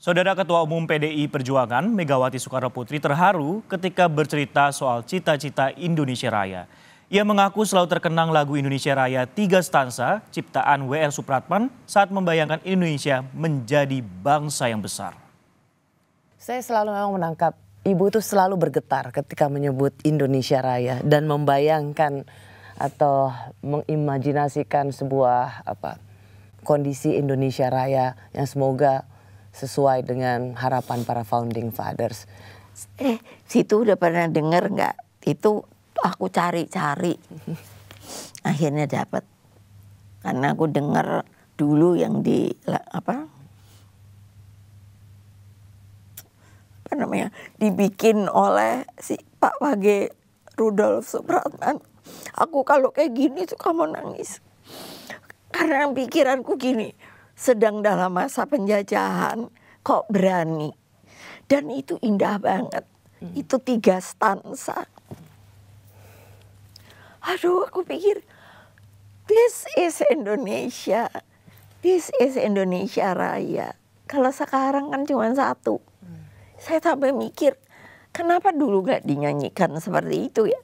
Saudara Ketua Umum PDI Perjuangan Megawati Soekarno Putri terharu ketika bercerita soal cita-cita Indonesia Raya. Ia mengaku selalu terkenang lagu Indonesia Raya tiga stansa ciptaan WR Supratman saat membayangkan Indonesia menjadi bangsa yang besar. Saya selalu memang menangkap ibu itu selalu bergetar ketika menyebut Indonesia Raya dan membayangkan atau mengimajinasikan sebuah apa kondisi Indonesia Raya yang semoga sesuai dengan harapan para founding fathers. Eh, situ udah pernah denger nggak? Itu aku cari-cari. Akhirnya dapat. Karena aku denger dulu yang di apa? Apa namanya? Dibikin oleh si Pak Wage Rudolf Supratman. Aku kalau kayak gini suka mau nangis. Karena pikiranku gini, sedang dalam masa penjajahan kok berani. Dan itu indah banget. Hmm. Itu tiga stansa. Aduh aku pikir this is Indonesia. This is Indonesia Raya. Kalau sekarang kan cuma satu. Hmm. Saya sampai mikir kenapa dulu gak dinyanyikan seperti itu ya.